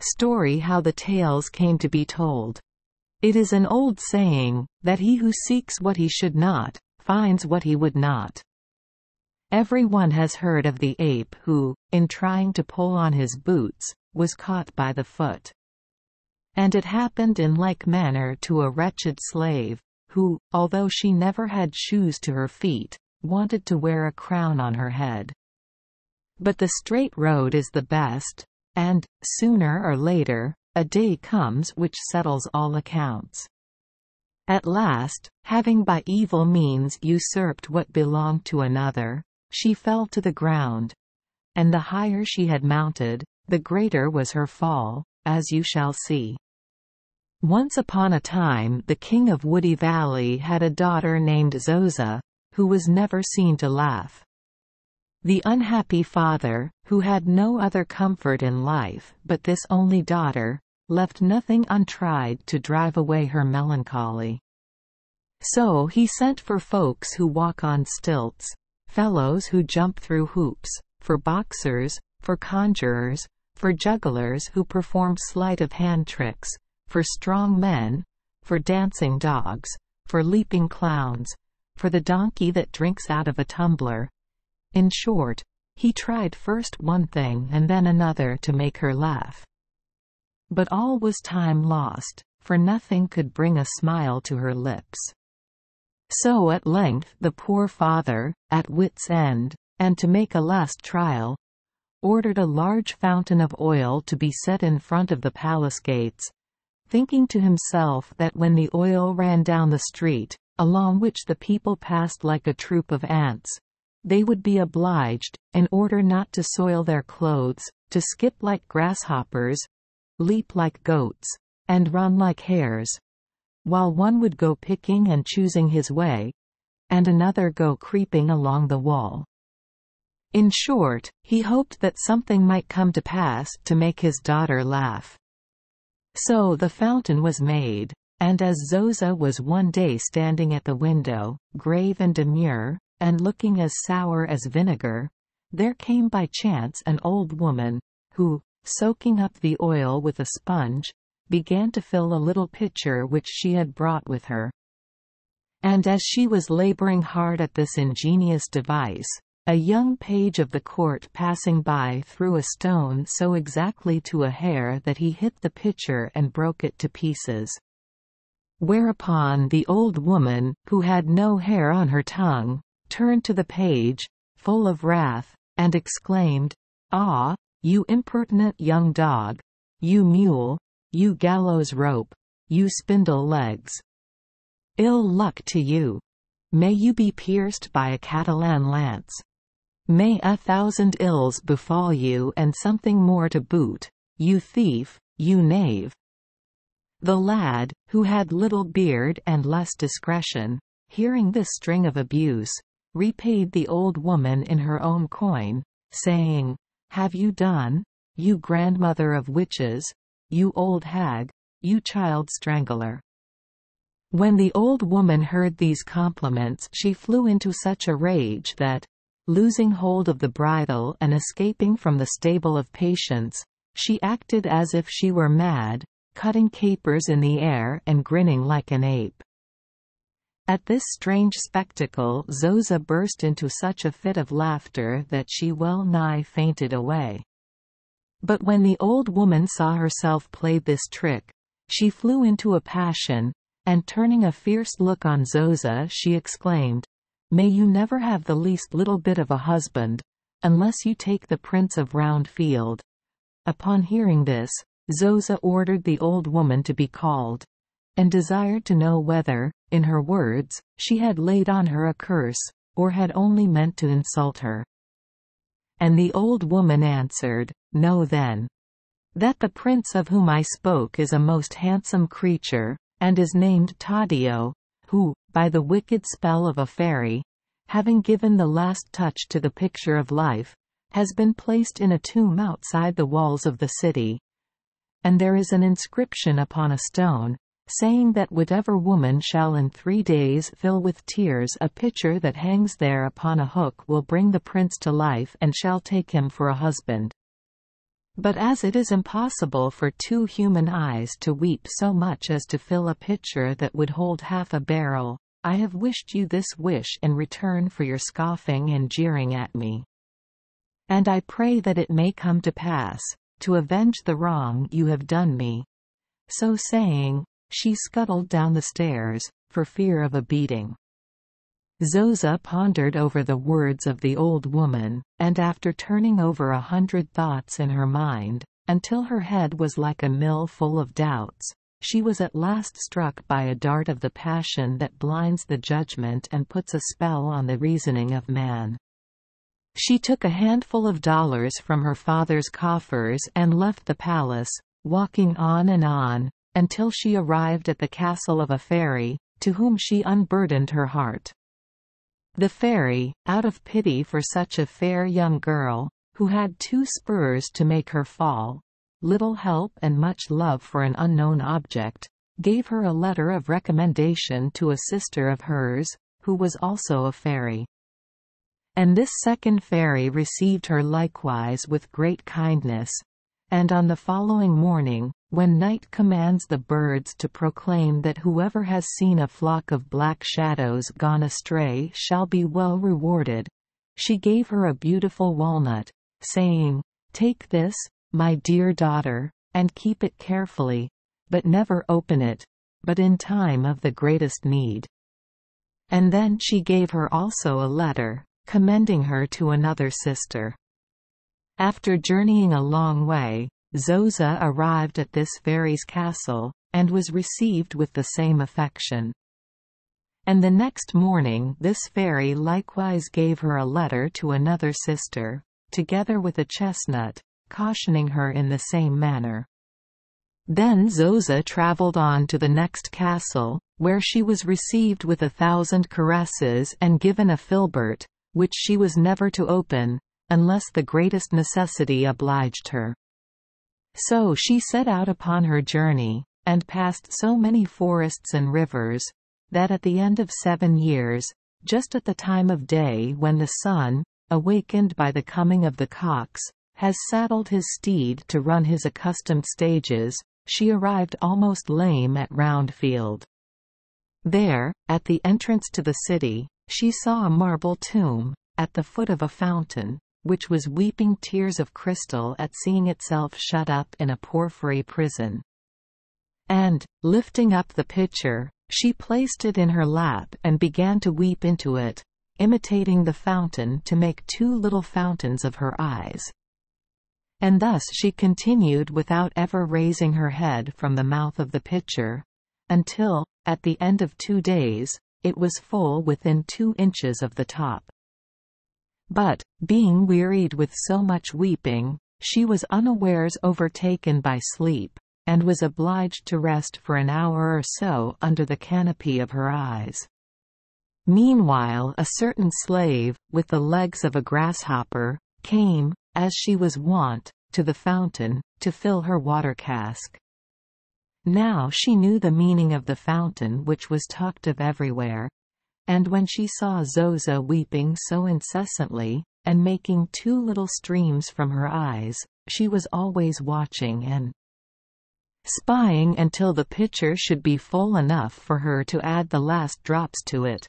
Story how the tales came to be told. It is an old saying, that he who seeks what he should not, finds what he would not. Everyone has heard of the ape who, in trying to pull on his boots, was caught by the foot. And it happened in like manner to a wretched slave, who, although she never had shoes to her feet, wanted to wear a crown on her head. But the straight road is the best, and, sooner or later, a day comes which settles all accounts. At last, having by evil means usurped what belonged to another, she fell to the ground. And the higher she had mounted, the greater was her fall, as you shall see. Once upon a time the king of Woody Valley had a daughter named Zoza, who was never seen to laugh. The unhappy father, who had no other comfort in life but this only daughter, left nothing untried to drive away her melancholy. So he sent for folks who walk on stilts, fellows who jump through hoops, for boxers, for conjurers, for jugglers who perform sleight of hand tricks, for strong men, for dancing dogs, for leaping clowns, for the donkey that drinks out of a tumbler. In short, he tried first one thing and then another to make her laugh. But all was time lost, for nothing could bring a smile to her lips. So at length the poor father, at wit's end, and to make a last trial, ordered a large fountain of oil to be set in front of the palace gates, thinking to himself that when the oil ran down the street, along which the people passed like a troop of ants, they would be obliged, in order not to soil their clothes, to skip like grasshoppers, leap like goats, and run like hares, while one would go picking and choosing his way, and another go creeping along the wall. In short, he hoped that something might come to pass to make his daughter laugh. So the fountain was made, and as Zoza was one day standing at the window, grave and demure, and looking as sour as vinegar, there came by chance an old woman, who, soaking up the oil with a sponge, began to fill a little pitcher which she had brought with her. And as she was laboring hard at this ingenious device, a young page of the court passing by threw a stone so exactly to a hair that he hit the pitcher and broke it to pieces. Whereupon the old woman, who had no hair on her tongue, turned to the page, full of wrath, and exclaimed, Ah, you impertinent young dog! You mule! You gallows rope! You spindle legs! Ill luck to you! May you be pierced by a Catalan lance! May a thousand ills befall you and something more to boot, you thief, you knave! The lad, who had little beard and less discretion, hearing this string of abuse, repaid the old woman in her own coin, saying, Have you done, you grandmother of witches, you old hag, you child strangler? When the old woman heard these compliments she flew into such a rage that, losing hold of the bridle and escaping from the stable of patience, she acted as if she were mad, cutting capers in the air and grinning like an ape. At this strange spectacle Zoza burst into such a fit of laughter that she well nigh fainted away. But when the old woman saw herself play this trick, she flew into a passion, and turning a fierce look on Zoza she exclaimed, May you never have the least little bit of a husband, unless you take the Prince of Round Field. Upon hearing this, Zoza ordered the old woman to be called, and desired to know whether, in her words, she had laid on her a curse, or had only meant to insult her. And the old woman answered, Know then. That the prince of whom I spoke is a most handsome creature, and is named Taddeo, who, by the wicked spell of a fairy, having given the last touch to the picture of life, has been placed in a tomb outside the walls of the city. And there is an inscription upon a stone, saying that whatever woman shall in three days fill with tears a pitcher that hangs there upon a hook will bring the prince to life and shall take him for a husband. But as it is impossible for two human eyes to weep so much as to fill a pitcher that would hold half a barrel, I have wished you this wish in return for your scoffing and jeering at me. And I pray that it may come to pass, to avenge the wrong you have done me. So saying, she scuttled down the stairs, for fear of a beating. Zoza pondered over the words of the old woman, and after turning over a hundred thoughts in her mind, until her head was like a mill full of doubts, she was at last struck by a dart of the passion that blinds the judgment and puts a spell on the reasoning of man. She took a handful of dollars from her father's coffers and left the palace, walking on and on, until she arrived at the castle of a fairy, to whom she unburdened her heart. The fairy, out of pity for such a fair young girl, who had two spurs to make her fall, little help and much love for an unknown object, gave her a letter of recommendation to a sister of hers, who was also a fairy. And this second fairy received her likewise with great kindness, and on the following morning, when night commands the birds to proclaim that whoever has seen a flock of black shadows gone astray shall be well rewarded, she gave her a beautiful walnut, saying, Take this, my dear daughter, and keep it carefully, but never open it, but in time of the greatest need. And then she gave her also a letter, commending her to another sister. After journeying a long way, Zoza arrived at this fairy's castle, and was received with the same affection. And the next morning this fairy likewise gave her a letter to another sister, together with a chestnut, cautioning her in the same manner. Then Zoza travelled on to the next castle, where she was received with a thousand caresses and given a filbert, which she was never to open, unless the greatest necessity obliged her. So she set out upon her journey, and passed so many forests and rivers, that at the end of seven years, just at the time of day when the sun, awakened by the coming of the cocks, has saddled his steed to run his accustomed stages, she arrived almost lame at Roundfield. There, at the entrance to the city, she saw a marble tomb, at the foot of a fountain, which was weeping tears of crystal at seeing itself shut up in a porphyry prison. And, lifting up the pitcher, she placed it in her lap and began to weep into it, imitating the fountain to make two little fountains of her eyes. And thus she continued without ever raising her head from the mouth of the pitcher, until, at the end of two days, it was full within two inches of the top. But, being wearied with so much weeping, she was unawares overtaken by sleep, and was obliged to rest for an hour or so under the canopy of her eyes. Meanwhile a certain slave, with the legs of a grasshopper, came, as she was wont, to the fountain, to fill her water cask. Now she knew the meaning of the fountain which was talked of everywhere, and when she saw Zoza weeping so incessantly, and making two little streams from her eyes, she was always watching and spying until the pitcher should be full enough for her to add the last drops to it,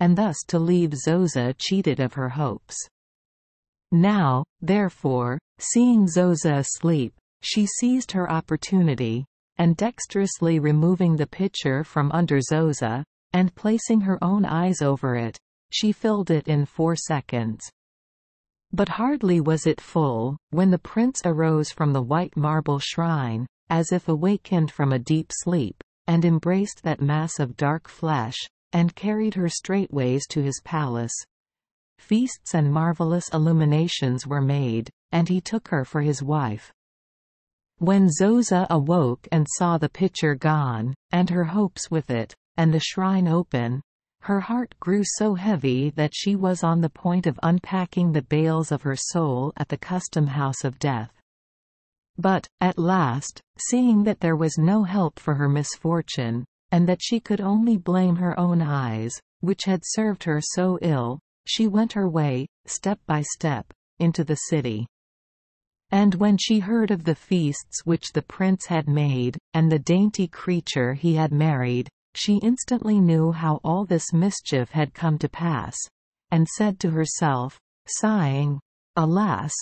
and thus to leave Zoza cheated of her hopes. Now, therefore, seeing Zoza asleep, she seized her opportunity, and dexterously removing the pitcher from under Zoza, and placing her own eyes over it, she filled it in four seconds. But hardly was it full, when the prince arose from the white marble shrine, as if awakened from a deep sleep, and embraced that mass of dark flesh, and carried her straightways to his palace. Feasts and marvelous illuminations were made, and he took her for his wife. When Zoza awoke and saw the pitcher gone, and her hopes with it, and the shrine open, her heart grew so heavy that she was on the point of unpacking the bales of her soul at the custom house of death. But, at last, seeing that there was no help for her misfortune, and that she could only blame her own eyes, which had served her so ill, she went her way, step by step, into the city. And when she heard of the feasts which the prince had made, and the dainty creature he had married, she instantly knew how all this mischief had come to pass, and said to herself, sighing, Alas!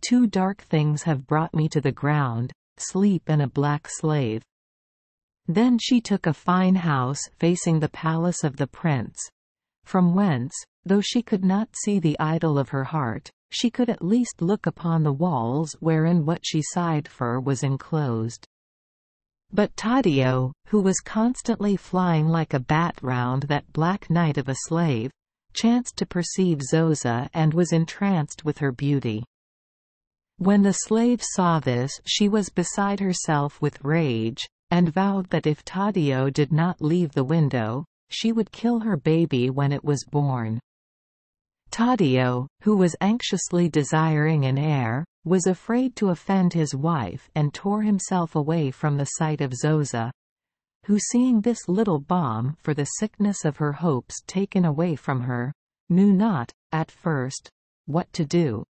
Two dark things have brought me to the ground, sleep and a black slave. Then she took a fine house facing the palace of the prince, from whence, though she could not see the idol of her heart, she could at least look upon the walls wherein what she sighed for was enclosed. But Taddeo, who was constantly flying like a bat round that black night of a slave, chanced to perceive Zoza and was entranced with her beauty. When the slave saw this she was beside herself with rage, and vowed that if Taddeo did not leave the window, she would kill her baby when it was born. Taddeo, who was anxiously desiring an heir, was afraid to offend his wife and tore himself away from the sight of Zoza, who seeing this little balm for the sickness of her hopes taken away from her, knew not, at first, what to do.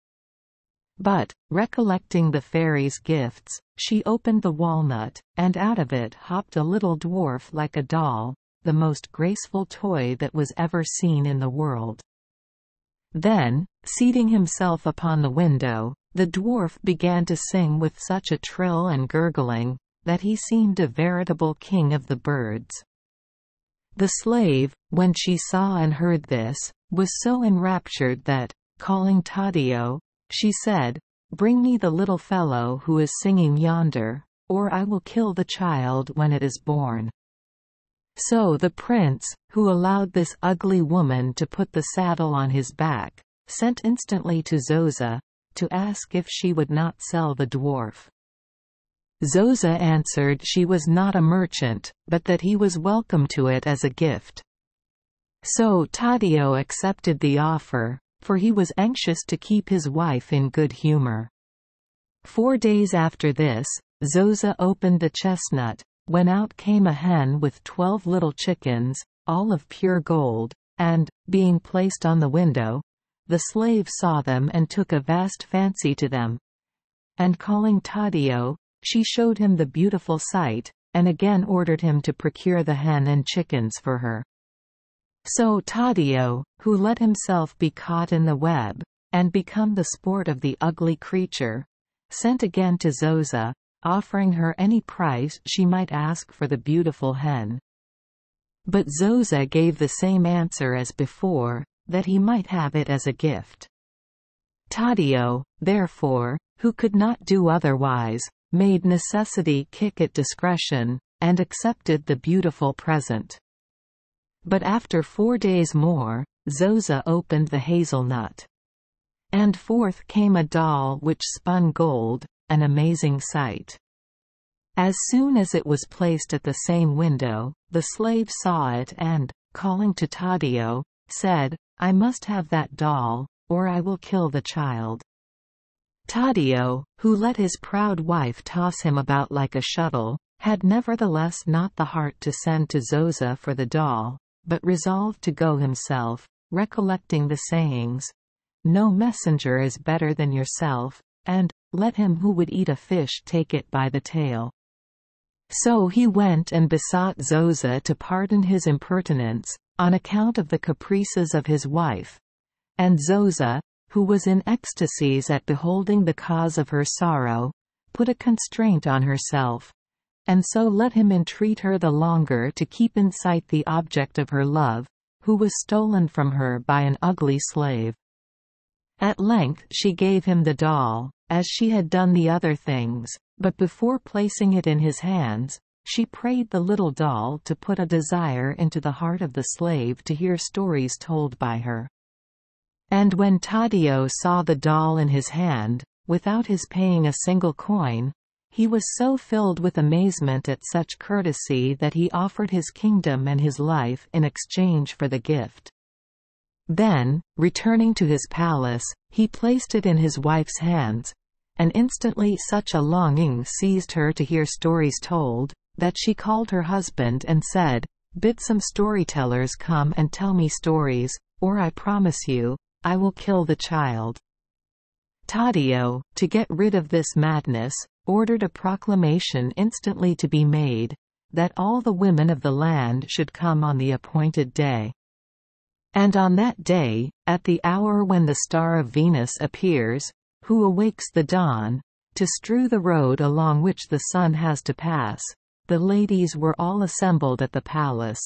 But, recollecting the fairy's gifts, she opened the walnut, and out of it hopped a little dwarf like a doll, the most graceful toy that was ever seen in the world. Then, seating himself upon the window, the dwarf began to sing with such a trill and gurgling, that he seemed a veritable king of the birds. The slave, when she saw and heard this, was so enraptured that, calling Taddeo, she said, Bring me the little fellow who is singing yonder, or I will kill the child when it is born. So the prince, who allowed this ugly woman to put the saddle on his back, sent instantly to Zoza, to ask if she would not sell the dwarf. Zoza answered she was not a merchant, but that he was welcome to it as a gift. So Taddeo accepted the offer, for he was anxious to keep his wife in good humor. Four days after this, Zoza opened the chestnut, when out came a hen with twelve little chickens, all of pure gold, and, being placed on the window, the slave saw them and took a vast fancy to them. And calling Taddeo, she showed him the beautiful sight, and again ordered him to procure the hen and chickens for her. So Taddeo, who let himself be caught in the web, and become the sport of the ugly creature, sent again to Zoza, offering her any price she might ask for the beautiful hen. But Zoza gave the same answer as before, that he might have it as a gift. Taddeo, therefore, who could not do otherwise, made necessity kick at discretion, and accepted the beautiful present. But after four days more, Zoza opened the hazelnut. And forth came a doll which spun gold, an amazing sight. As soon as it was placed at the same window, the slave saw it and, calling to Taddeo, said, I must have that doll, or I will kill the child. Taddeo, who let his proud wife toss him about like a shuttle, had nevertheless not the heart to send to Zoza for the doll, but resolved to go himself, recollecting the sayings, No messenger is better than yourself, and, let him who would eat a fish take it by the tail. So he went and besought Zoza to pardon his impertinence, on account of the caprices of his wife. And Zoza, who was in ecstasies at beholding the cause of her sorrow, put a constraint on herself, and so let him entreat her the longer to keep in sight the object of her love, who was stolen from her by an ugly slave. At length she gave him the doll, as she had done the other things, but before placing it in his hands, she prayed the little doll to put a desire into the heart of the slave to hear stories told by her. And when Taddeo saw the doll in his hand, without his paying a single coin, he was so filled with amazement at such courtesy that he offered his kingdom and his life in exchange for the gift. Then, returning to his palace, he placed it in his wife's hands, and instantly such a longing seized her to hear stories told, that she called her husband and said, Bid some storytellers come and tell me stories, or I promise you, I will kill the child. Taddeo, to get rid of this madness, ordered a proclamation instantly to be made, that all the women of the land should come on the appointed day. And on that day, at the hour when the star of Venus appears, who awakes the dawn, to strew the road along which the sun has to pass, the ladies were all assembled at the palace.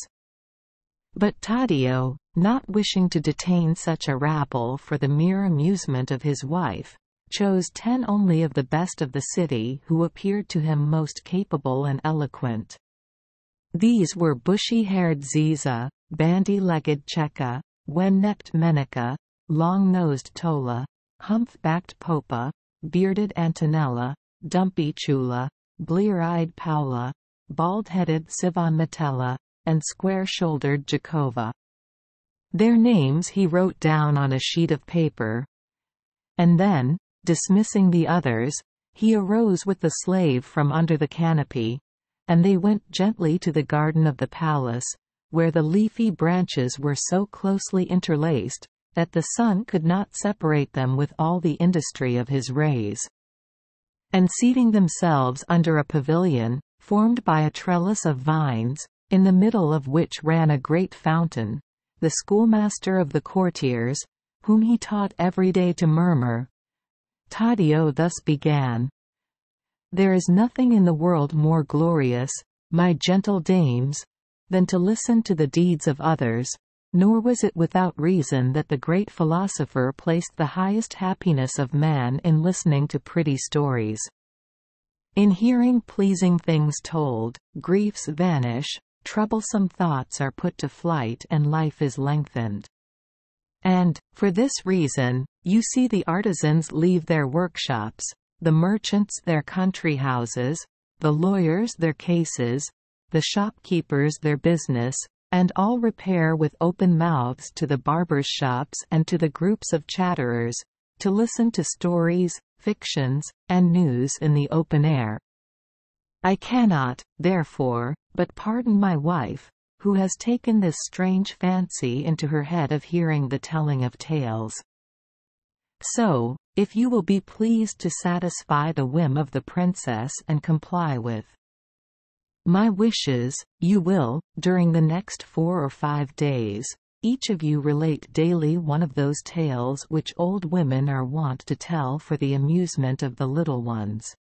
But Taddeo, not wishing to detain such a rabble for the mere amusement of his wife, chose ten only of the best of the city who appeared to him most capable and eloquent. These were bushy-haired Ziza, bandy-legged Cecca, wen-necked Meneca, long-nosed Tolla, hump-backed Popa, bearded Antonella, dumpy Ciulla, blear-eyed Paola, bald-headed Sivan Metella, and square-shouldered Jacova. Their names he wrote down on a sheet of paper. And then, dismissing the others, he arose with the slave from under the canopy, and they went gently to the garden of the palace, where the leafy branches were so closely interlaced, that the sun could not separate them with all the industry of his rays. And seating themselves under a pavilion, formed by a trellis of vines, in the middle of which ran a great fountain, the schoolmaster of the courtiers, whom he taught every day to murmur, Taddeo thus began, There is nothing in the world more glorious, my gentle dames, than to listen to the deeds of others, nor was it without reason that the great philosopher placed the highest happiness of man in listening to pretty stories. In hearing pleasing things told, griefs vanish, troublesome thoughts are put to flight and life is lengthened. And, for this reason, you see the artisans leave their workshops, the merchants their country houses, the lawyers their cases, the shopkeepers their business, and all repair with open mouths to the barbers' shops and to the groups of chatterers, to listen to stories, fictions, and news in the open air. I cannot, therefore, but pardon my wife, who has taken this strange fancy into her head of hearing the telling of tales. So, if you will be pleased to satisfy the whim of the princess and comply with my wishes, you will, during the next four or five days, each of you relate daily one of those tales which old women are wont to tell for the amusement of the little ones.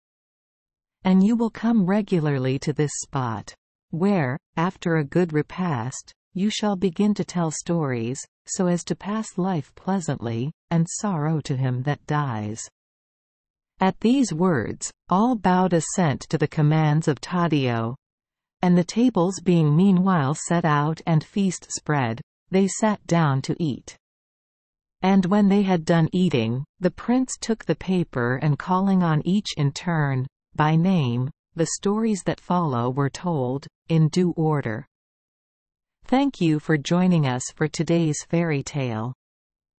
And you will come regularly to this spot, where, after a good repast, you shall begin to tell stories, so as to pass life pleasantly, and sorrow to him that dies. At these words, all bowed assent to the commands of Taddeo. And the tables being meanwhile set out and feast spread, they sat down to eat. And when they had done eating, the prince took the paper and calling on each in turn, by name, the stories that follow were told, in due order. Thank you for joining us for today's fairy tale.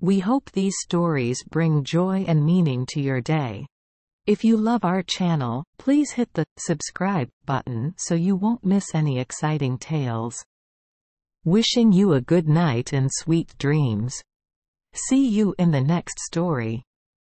We hope these stories bring joy and meaning to your day. If you love our channel, please hit the subscribe button so you won't miss any exciting tales. Wishing you a good night and sweet dreams. See you in the next story.